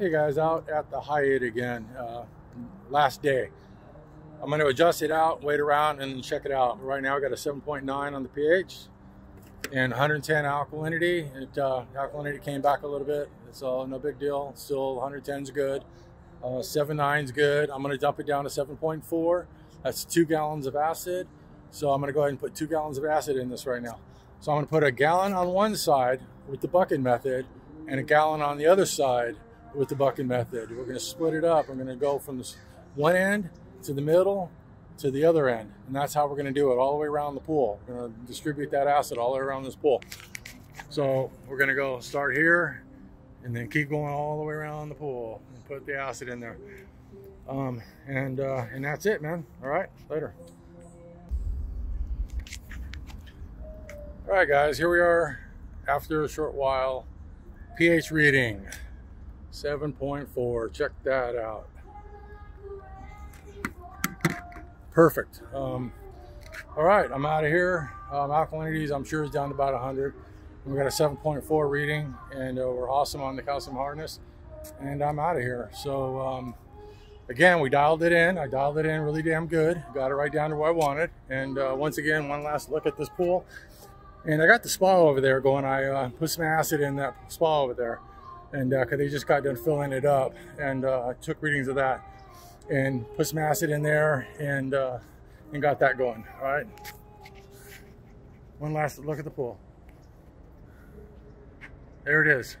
Hey guys, out at the Hyatt again, uh, last day. I'm going to adjust it out, wait around, and check it out. Right now I got a 7.9 on the pH and 110 alkalinity. It, uh, alkalinity came back a little bit. It's all no big deal. Still 110 is good. Uh, 7.9 is good. I'm going to dump it down to 7.4. That's two gallons of acid. So I'm going to go ahead and put two gallons of acid in this right now. So I'm going to put a gallon on one side with the bucket method and a gallon on the other side with the bucket method. We're going to split it up. I'm going to go from this one end to the middle to the other end. And that's how we're going to do it all the way around the pool. We're going to distribute that acid all the way around this pool. So we're going to go start here and then keep going all the way around the pool and put the acid in there. Um, and, uh, and that's it, man. All right, later. All right, guys, here we are after a short while. pH reading 7.4. Check that out. Perfect. Um, all right, I'm out of here. Um, alkalinities, I'm sure, is down to about 100. we got a 7.4 reading, and uh, we're awesome on the calcium hardness. And I'm out of here. So, um, again, we dialed it in. I dialed it in really damn good. Got it right down to where I wanted. And uh, once again, one last look at this pool. And I got the spa over there going. I uh, put some acid in that spa over there. And uh, they just got done filling it up. And uh, took readings of that and put some acid in there and, uh, and got that going. All right. One last look at the pool. There it is.